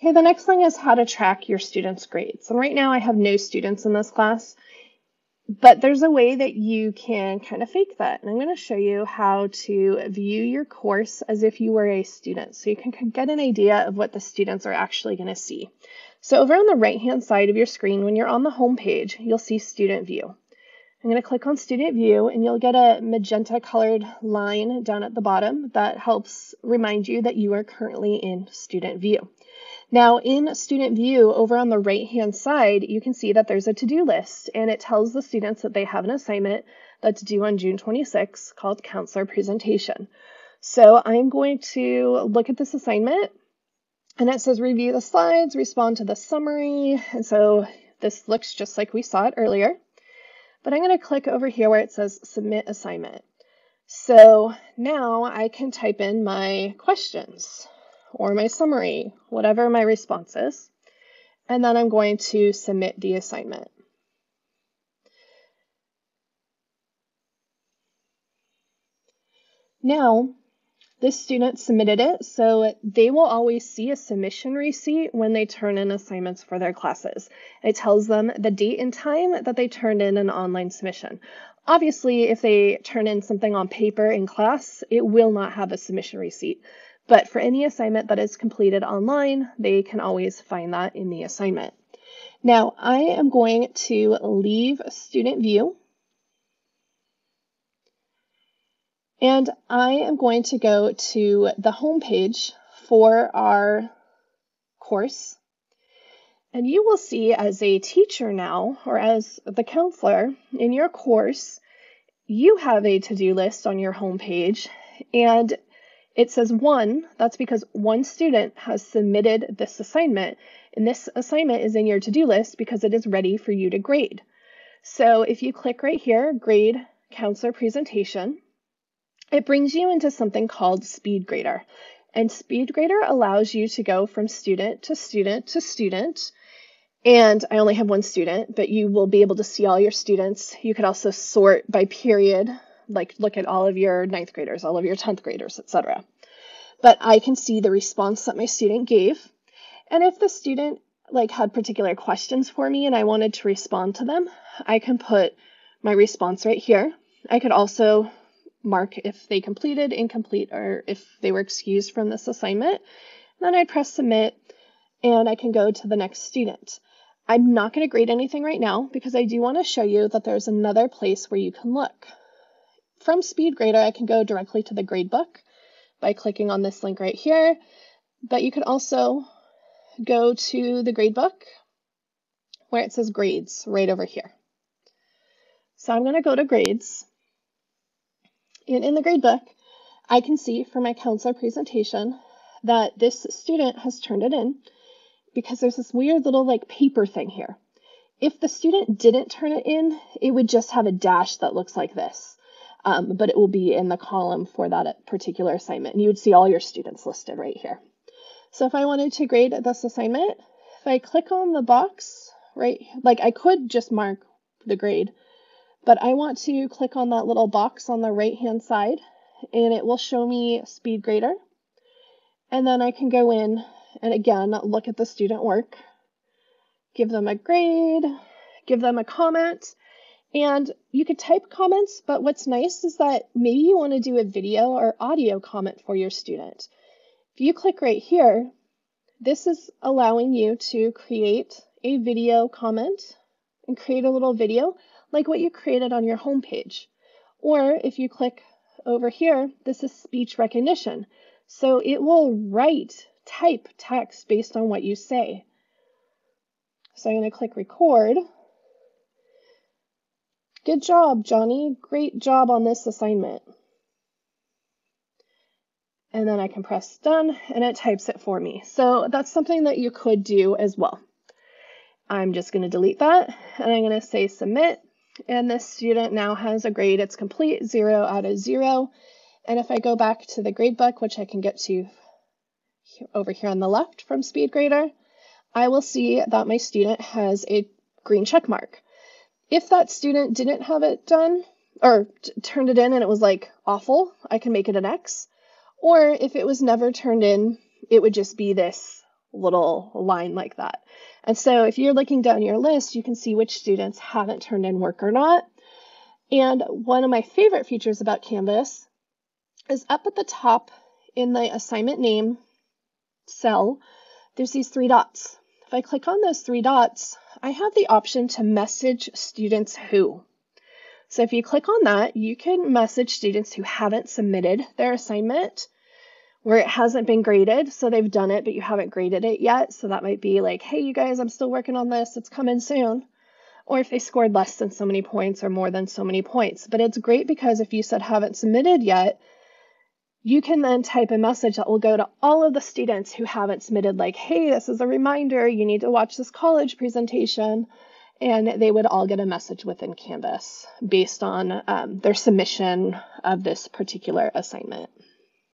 Okay, the next thing is how to track your students' grades. And right now I have no students in this class, but there's a way that you can kind of fake that. And I'm going to show you how to view your course as if you were a student. So you can get an idea of what the students are actually going to see. So over on the right-hand side of your screen, when you're on the home page, you'll see Student View. I'm going to click on Student View and you'll get a magenta colored line down at the bottom that helps remind you that you are currently in Student View. Now in Student View, over on the right-hand side, you can see that there's a to-do list, and it tells the students that they have an assignment that's due on June 26 called Counselor Presentation. So I'm going to look at this assignment, and it says review the slides, respond to the summary, and so this looks just like we saw it earlier. But I'm going to click over here where it says submit assignment. So now I can type in my questions or my summary, whatever my response is. And then I'm going to submit the assignment. Now, this student submitted it, so they will always see a submission receipt when they turn in assignments for their classes. It tells them the date and time that they turned in an online submission. Obviously, if they turn in something on paper in class, it will not have a submission receipt. But for any assignment that is completed online, they can always find that in the assignment. Now, I am going to leave student view. And I am going to go to the home page for our course. And you will see as a teacher now, or as the counselor in your course, you have a to-do list on your home page. And it says one, that's because one student has submitted this assignment, and this assignment is in your to-do list because it is ready for you to grade. So if you click right here, grade counselor presentation, it brings you into something called SpeedGrader. And SpeedGrader allows you to go from student to student to student. And I only have one student, but you will be able to see all your students. You could also sort by period like look at all of your ninth graders, all of your 10th graders, etc. But I can see the response that my student gave. And if the student like had particular questions for me and I wanted to respond to them, I can put my response right here. I could also mark if they completed, incomplete, or if they were excused from this assignment. Then I'd press submit and I can go to the next student. I'm not going to grade anything right now because I do want to show you that there's another place where you can look. From SpeedGrader, I can go directly to the gradebook by clicking on this link right here, but you could also go to the gradebook where it says grades right over here. So I'm going to go to grades. And in the gradebook, I can see for my counselor presentation that this student has turned it in because there's this weird little like paper thing here. If the student didn't turn it in, it would just have a dash that looks like this um, but it will be in the column for that particular assignment. And you would see all your students listed right here. So if I wanted to grade this assignment, if I click on the box, right, like I could just mark the grade, but I want to click on that little box on the right hand side and it will show me SpeedGrader. And then I can go in and again, look at the student work, give them a grade, give them a comment, and you could type comments, but what's nice is that maybe you want to do a video or audio comment for your student. If you click right here, this is allowing you to create a video comment and create a little video like what you created on your homepage. Or if you click over here, this is speech recognition. So it will write, type text based on what you say. So I'm going to click record. Good job, Johnny. Great job on this assignment. And then I can press done and it types it for me. So that's something that you could do as well. I'm just going to delete that and I'm going to say submit. And this student now has a grade. It's complete, zero out of zero. And if I go back to the gradebook, which I can get to over here on the left from SpeedGrader, I will see that my student has a green check mark. If that student didn't have it done or turned it in and it was like awful, I can make it an X. Or if it was never turned in, it would just be this little line like that. And so if you're looking down your list, you can see which students haven't turned in work or not. And one of my favorite features about Canvas is up at the top in the assignment name cell, there's these three dots. If I click on those three dots, I have the option to message students who. So if you click on that, you can message students who haven't submitted their assignment where it hasn't been graded. So they've done it, but you haven't graded it yet. So that might be like, hey, you guys, I'm still working on this. It's coming soon. Or if they scored less than so many points or more than so many points. But it's great because if you said haven't submitted yet, you can then type a message that will go to all of the students who haven't submitted, like, hey, this is a reminder, you need to watch this college presentation. And they would all get a message within Canvas based on um, their submission of this particular assignment.